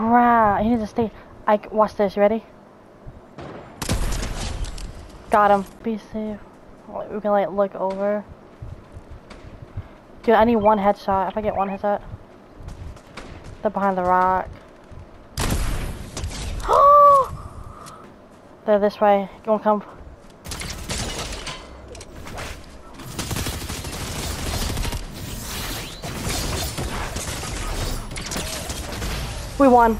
crap. He needs to stay. I watch this. You ready? Got him. Be safe. We can like look over. Dude, I need one headshot. If I get one headshot, they're behind the rock. they're this way. Gonna come. We won.